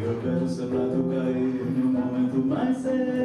Eu quero ser prato cair no momento mais cedo.